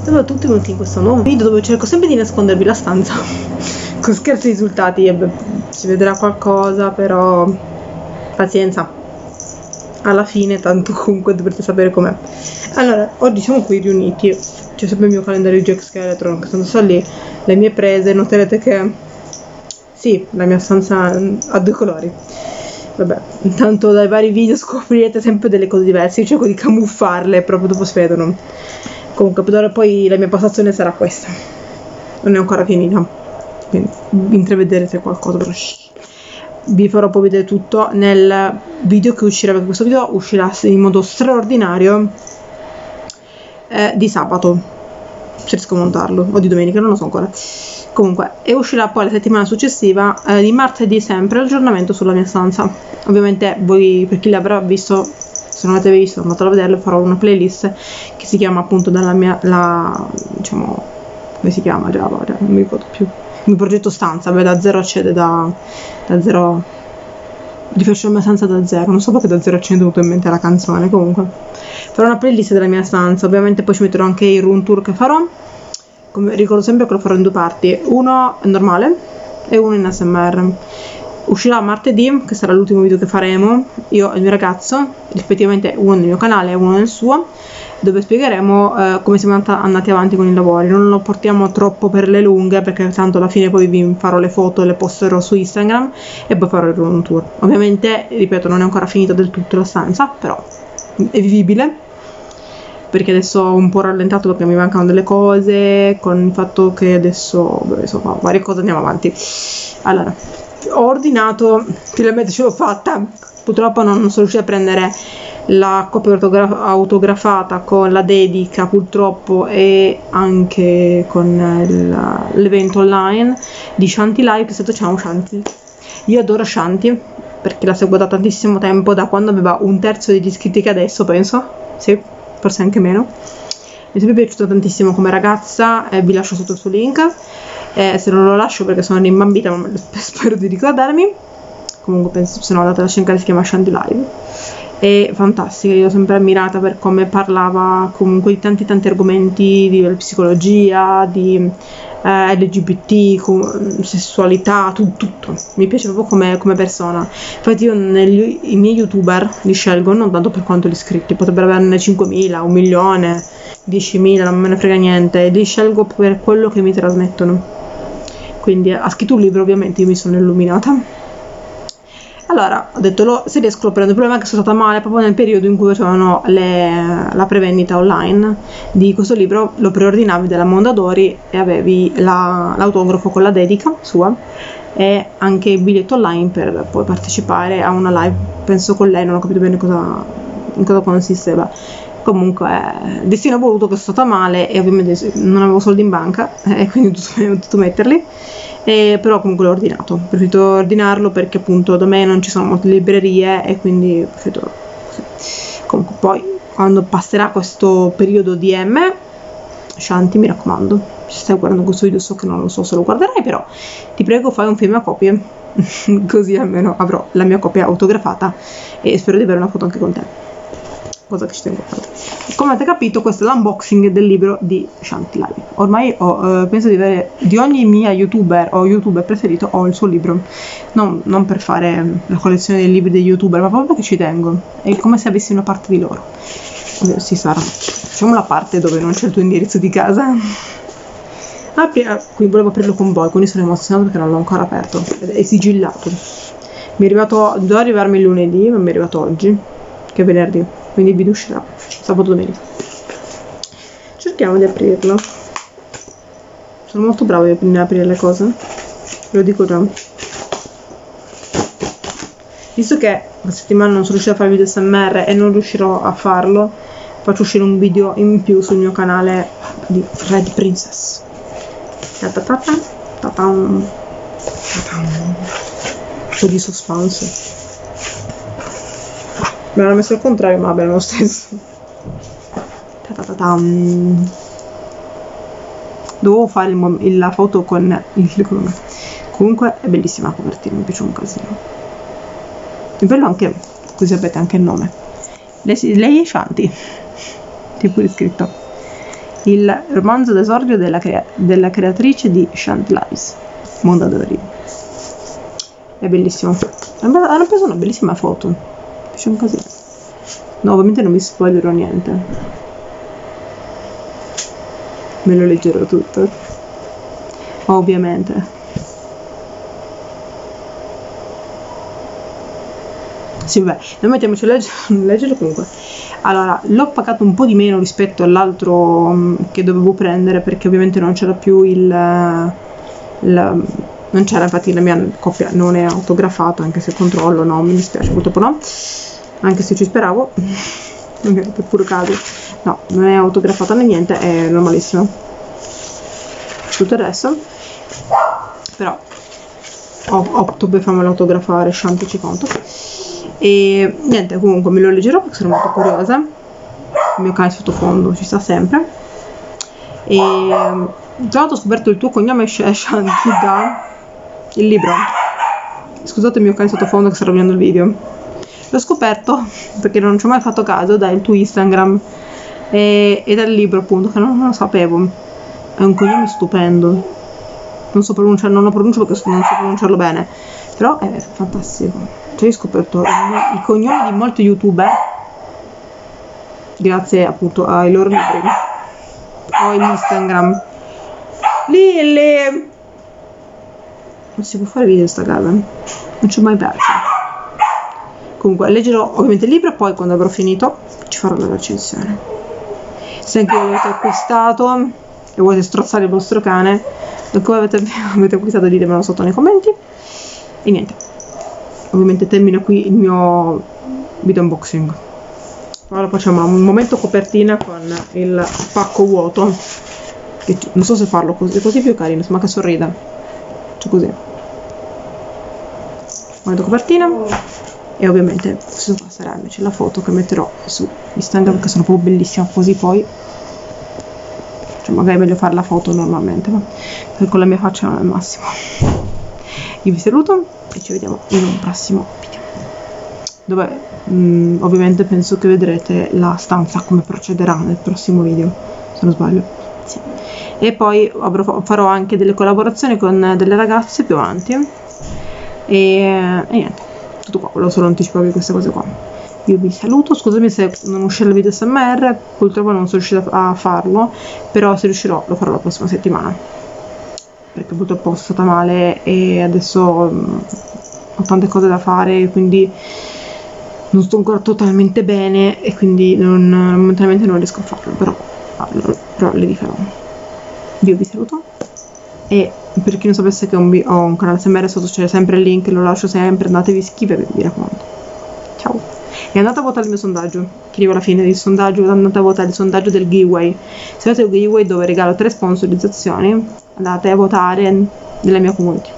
A tutti benvenuti in questo nuovo video dove cerco sempre di nascondervi la stanza. Con scherzi risultati e beh, si vedrà qualcosa però pazienza. Alla fine tanto comunque dovrete sapere com'è. Allora oggi siamo qui riuniti. C'è sempre il mio calendario Jack Skeleton che sono lì. Le mie prese noterete che sì la mia stanza ha due colori. Vabbè intanto dai vari video scoprirete sempre delle cose diverse. Io cerco di camuffarle proprio dopo si vedono comunque poi la mia postazione sarà questa. Non è ancora finita. Quindi intravedrete qualcosa però vi farò poi vedere tutto nel video che uscirà perché questo video uscirà in modo straordinario eh, di sabato. Se riesco a montarlo o di domenica non lo so ancora. Comunque e uscirà poi la settimana successiva eh, di martedì sempre l'aggiornamento sulla mia stanza. Ovviamente voi per chi l'avrà visto se non l'avete visto andatelo a vederlo farò una playlist che si chiama appunto dalla mia la diciamo come si chiama? Già non mi ricordo più. Il mio progetto stanza beh da zero accede da, da zero di faccio la mia stanza da zero. Non so perché da zero accende venuto in mente la canzone comunque. Farò una playlist della mia stanza ovviamente poi ci metterò anche i room tour che farò. Come ricordo sempre che lo farò in due parti. Uno normale e uno in ASMR uscirà martedì, che sarà l'ultimo video che faremo, io e il mio ragazzo, rispettivamente uno nel mio canale e uno nel suo, dove spiegheremo eh, come siamo andati avanti con i lavori. Non lo portiamo troppo per le lunghe, perché tanto alla fine poi vi farò le foto le posterò su Instagram e poi farò il room tour. Ovviamente, ripeto, non è ancora finita del tutto la stanza, però è vivibile perché adesso ho un po' rallentato perché mi mancano delle cose con il fatto che adesso beh, insomma varie cose andiamo avanti allora ho ordinato, finalmente ce l'ho fatta, purtroppo non sono riuscita a prendere la copia autograf- autografata con la dedica purtroppo e anche con il, l'evento online di Shanti Live che stato ciao Shanti. Io adoro Shanti perché la seguo da tantissimo tempo da quando aveva un terzo degli iscritti che adesso penso. Sì forse anche meno. Mi è sempre piaciuta tantissimo come ragazza e vi lascio sotto il suo link eh, se non lo lascio perché sono rimbambita ma spero di ricordarmi. Comunque penso se no andate a cercare si chiama Shandy Live. È fantastica, io l'ho sempre ammirata per come parlava comunque di tanti tanti argomenti di psicologia, di eh, LGBT, sessualità, tu, tutto, mi piace proprio come, come persona. Infatti io negli, i miei youtuber li scelgo non tanto per quanto li iscritti, potrebbero averne 5.000, un milione, 10.000, non me ne frega niente, li scelgo per quello che mi trasmettono quindi ha scritto un libro ovviamente io mi sono illuminata. Allora ho detto lo, se riesco lo prendo il problema è che sono stata male proprio nel periodo in cui facevano le, la prevendita online di questo libro. Lo preordinavi della Mondadori e avevi la, l'autografo con la dedica sua e anche il biglietto online per poi partecipare a una live. Penso con lei non ho capito bene cosa, in cosa consisteva comunque eh, destino ha voluto che sono stata male e ovviamente non avevo soldi in banca e quindi ho dovuto metterli. E, però comunque l'ho ordinato. Ho preferito ordinarlo perché appunto da me non ci sono molte librerie e quindi ho preferito così. comunque poi quando passerà questo periodo di M Shanti mi raccomando se stai guardando questo video so che non lo so se lo guarderai però ti prego fai un film a copie così almeno avrò la mia copia autografata e spero di avere una foto anche con te cosa che ci tengo a fare. Come avete capito, questo è l'unboxing del libro di Shanti Live. Ormai ho, eh, penso di avere di ogni mia youtuber o youtuber preferito ho il suo libro. Non, non, per fare la collezione dei libri degli youtuber, ma proprio perché ci tengo. È come se avessi una parte di loro. Ovvero si sarà. Facciamo la parte dove non c'è il tuo indirizzo di casa. Ah, qui volevo aprirlo con voi, quindi sono emozionato perché non l'ho ancora aperto. È sigillato. Mi è arrivato, doveva arrivarmi lunedì, ma mi è arrivato oggi, che è venerdì quindi video uscirà sabato domenica cerchiamo di aprirlo. Sono molto bravo aprire le cose ve lo dico già. Visto che la settimana non sono riuscita a fare video SMR e non riuscirò a farlo faccio uscire un video in più sul mio canale di Red Princess. Tatatata tatam tatam un po' di suspense Me l'hanno messo al contrario, ma va bene lo stesso. Ta-ta-ta-tam. Dovevo fare il, la foto con il Comunque è bellissima la copertina, mi piace un casino. È bello anche, così avete anche il nome. Lei, lei è Shanti. Tipo di scritto. il romanzo d'esordio della, crea- della creatrice di Shant Lives, Mondadori. È bellissimo. Hanno preso una bellissima foto. Mi un casino. No, ovviamente non vi spoilerò niente. Me lo leggerò tutto. Ovviamente. Sì, vabbè, noi mettiamoci a leggere, comunque. Allora, l'ho pagato un po' di meno rispetto all'altro um, che dovevo prendere perché ovviamente non c'era più il... il non c'era infatti la mia copia non è autografata anche se controllo no mi dispiace purtroppo no. Anche se ci speravo per puro caso. No non è autografata né niente è normalissimo. Tutto il resto. Però opto per farmelo autografare sciantici conto. E niente comunque me lo leggerò perché sono molto curiosa. Il mio cane sottofondo ci sta sempre. E l'altro ho scoperto il tuo cognome è Shanti da il libro. Scusate il mio cane sottofondo che sta rovinando il video. L'ho scoperto perché non ci ho mai fatto caso dal tuo Instagram e, e dal libro appunto che non, non, lo sapevo. È un cognome stupendo. Non so pronunciare non lo pronuncio perché non so pronunciarlo bene però è fantastico. Cioè io ho scoperto i cognomi di molti youtuber grazie appunto ai loro libri o in Instagram. Lille non si può fare video in sta casa. Non ci ho mai perso comunque leggerò ovviamente il libro e poi quando avrò finito ci farò la recensione. Se anche voi l'avete acquistato e volete strozzare il vostro cane come avete, avete acquistato ditemelo sotto nei commenti. E niente. Ovviamente termino qui il mio video unboxing. Ora facciamo un momento copertina con il pacco vuoto. Non so se farlo così così più carino sembra che sorrida. Cioè così momento copertina e ovviamente questo qua sarà invece la foto che metterò su Instagram che sono proprio bellissima così poi cioè magari è meglio fare la foto normalmente ma con la mia faccia non è il massimo. Io vi saluto e ci vediamo in un prossimo video. Dove mh, mm, ovviamente penso che vedrete la stanza come procederà nel prossimo video se non sbaglio. Sì. e poi avrò, farò anche delle collaborazioni con delle ragazze più avanti e, e niente tutto qua volevo solo anticiparvi queste cose qua. Io vi saluto scusami se non uscirà il video SMR purtroppo non sono riuscita a farlo però se riuscirò lo farò la prossima settimana perché purtroppo sono stata male e adesso mh, ho tante cose da fare quindi non sto ancora totalmente bene e quindi non, momentaneamente non riesco a farlo però, però le rifarò io vi saluto e per chi non sapesse che ho un, ho un canale SMR sotto c'è sempre il link lo lascio sempre andatevi a iscrivervi mi raccomando. Ciao. E andate a votare il mio sondaggio che arriva alla fine del sondaggio andate a votare il sondaggio del giveaway. Se avete un giveaway dove regalo tre sponsorizzazioni andate a votare nella mia community